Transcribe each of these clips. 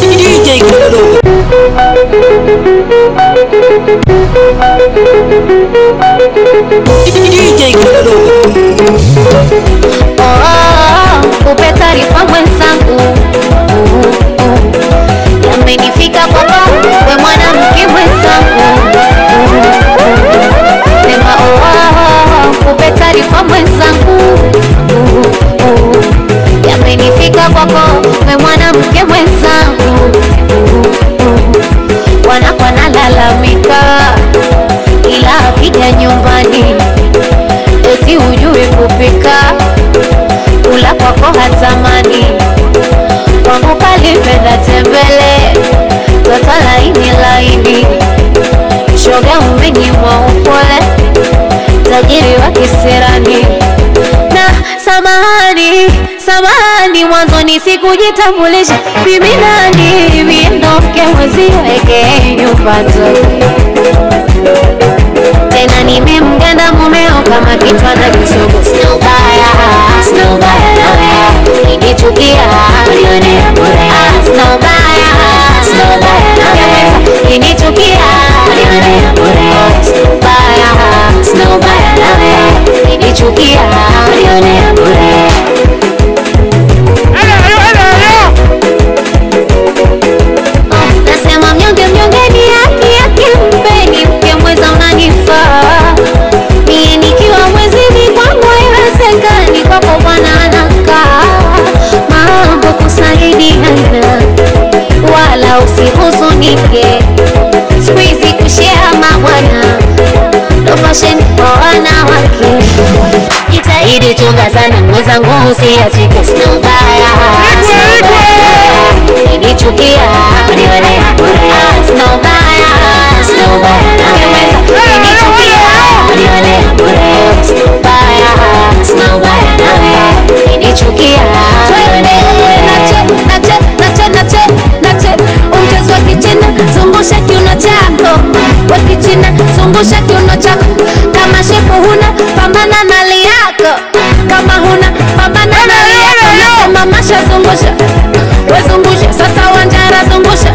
DJ Gulu DJ Gulu Oh, oh, oh, oh, oh, oh, oh, oh, oh, oh, kisirani. Na samahani samahani mwanzoni sikujitambulisha. Mimi nani? Miendoke mweziweke nyumbani tena nimemganda mumeo kama kichwa na kisogo nawe jitahidi chunga sana mwenzangu usiachike nawe ulionea bure nache nache nache nache nache. Umchezo wa kichina zungusha kiuno chako. Wa kichina zungusha kiuno chako nasema masha zungusha wezungusha sasa wanjara zungusha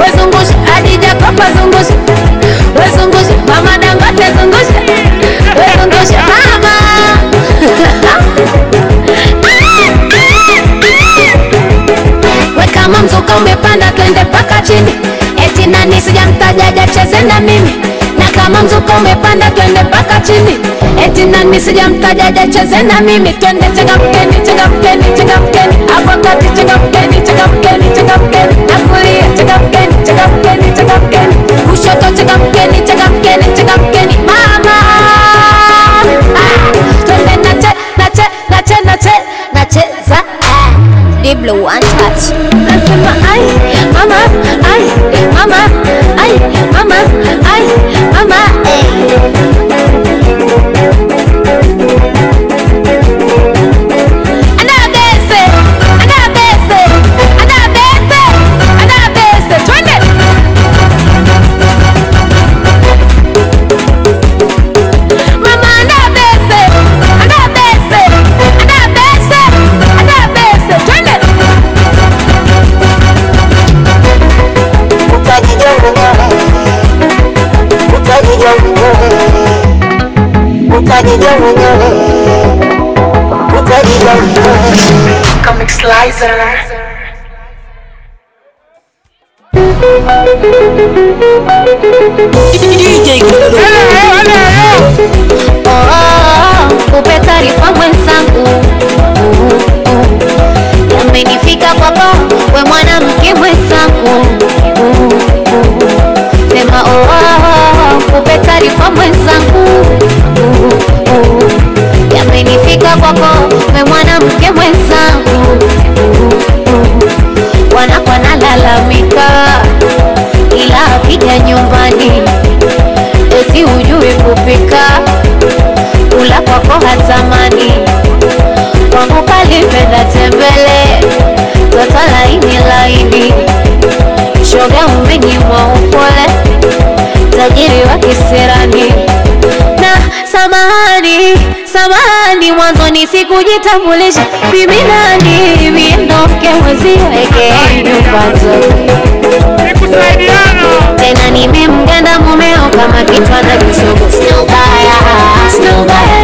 wezungusha adija kopa zungusha wezungusha mama dangote zungusha wezungusha mama. We kama mzuka umepanda twende paka chini. Eti nani sijamtajaja cheze na mimi. Na kama mzuka umepanda twende mpaka chini eti nani sijamtajaja cheze na mimi. Twende changamkeni changamkeni changamkeni hapo kati changamkeni changamkeni changamkeni na kulia changamkeni changamkeni changamkeni Comic Slicer. Kwako hatamani kwangu kalipenda tembele tota laini laini. Shoga umenyimwa upole tajiri wa kisirani. Na samahani, samahani, mwanzoni sikujitambulisha. Mimi nani, ndo mke nyumbazo tena nimemganda mumeo kama kichwa na kisogo. Sina ubaya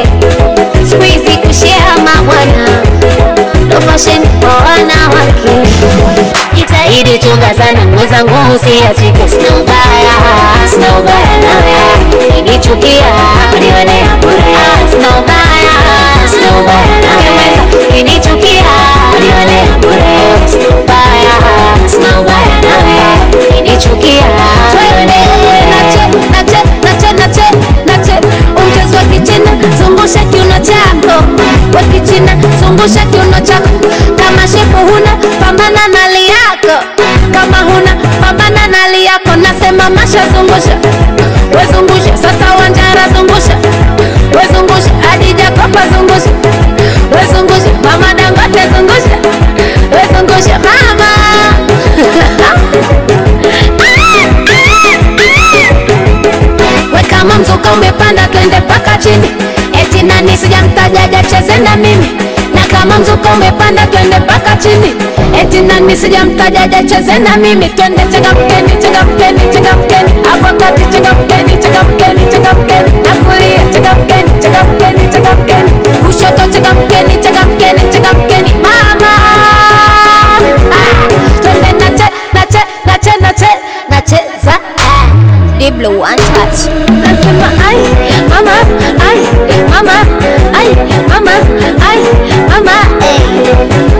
Ita iri tunga sanin mazan gosi a cikin baya Nasema masha, zungusha, we zungusha. Sasa Wanjara, zungusha, we zungusha. Adija Kopa, zungusha, we zungusha. Mama Dangote, zungusha, we zungusha. Mama we kama mzuka umepanda twende mpaka chini eti nani sijamtajaja cheze na mimi mzuka umepanda twende mpaka chini. Eti nani sijamtajaja cheze na mimi. Twende changamkeni changamkeni changamkeni hapo kati changamkeni changamkeni changamkeni na kulia changamkeni changamkeni changamkeni kushoto changamkeni changamkeni changamkeni mama! Ah, twende nache nache nache nache nacheza. Diblo one touch. Nasema ai mama ai mama ai mama ai mama Thank you.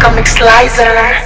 Comic Slicer.